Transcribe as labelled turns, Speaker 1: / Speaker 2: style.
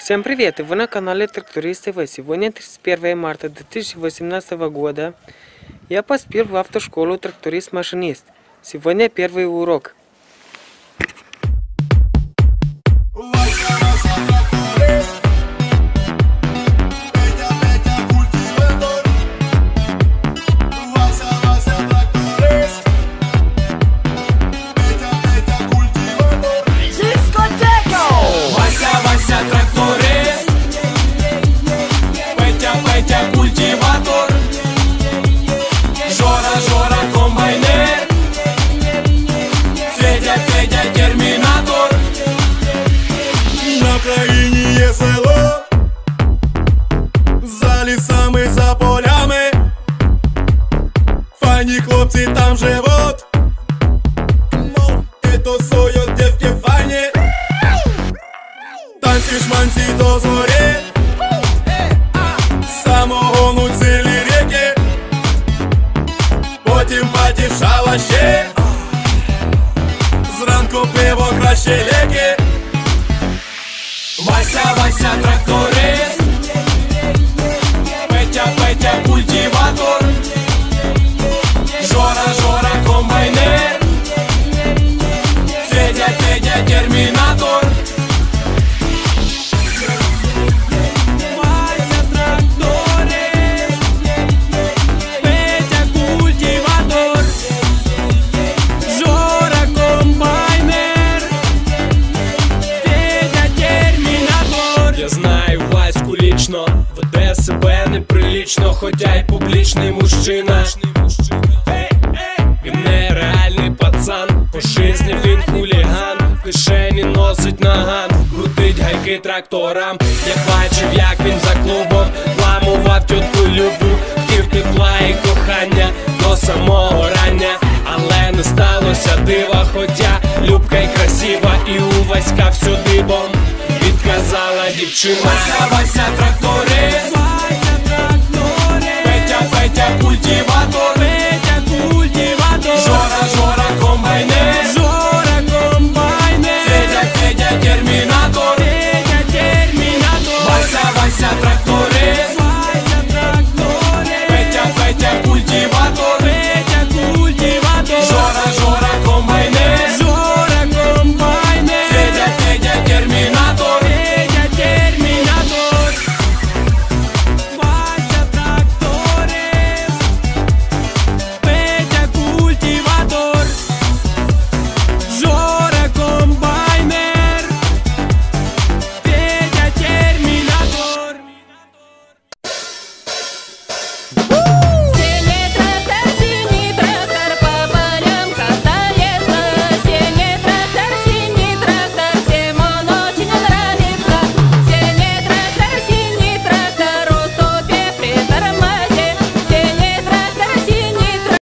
Speaker 1: Всем привет! Вы на канале Тракторист ТВ. Сегодня 31 марта 2018 года. Я поспел в автошколу тракторист-машинист. Сегодня первый урок.
Speaker 2: хлопці там живуть, мов і тусують дівки файні, танці шманці до зорі, самогонуть цілі ріки, потім паті в шалаші, зранку пиво краще ліки. Вася, Вася, тракторист
Speaker 3: Веде себе неприлічно, хоча й публічний мужчина. Він нереальний пацан, по жизні він хуліган, в кишені носить наган, крутить гайки тракторам. Я бачив, як він за клубом ламував тітку любу, хотів тепла і кохання до самого рання, але не сталося дива, хоча любка й красива, і у все дибом. відказала дівчина.
Speaker 2: Оставайся, тракторист